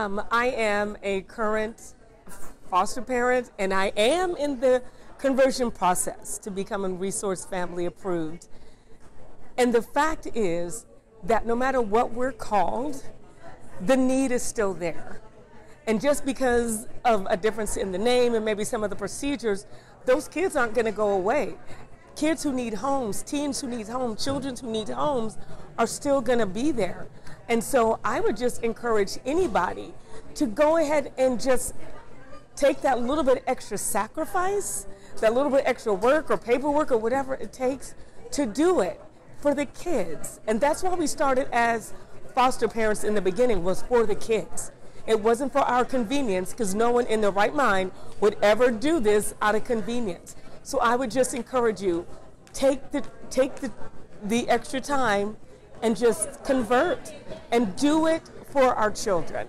Um, I am a current foster parent, and I am in the conversion process to becoming resource family approved. And the fact is that no matter what we're called, the need is still there. And just because of a difference in the name and maybe some of the procedures, those kids aren't going to go away. Kids who need homes, teens who need homes, children who need homes are still going to be there. And so I would just encourage anybody to go ahead and just take that little bit extra sacrifice, that little bit extra work or paperwork or whatever it takes to do it for the kids. And that's why we started as foster parents in the beginning was for the kids. It wasn't for our convenience because no one in their right mind would ever do this out of convenience. So I would just encourage you, take the take the the extra time and just convert and do it for our children.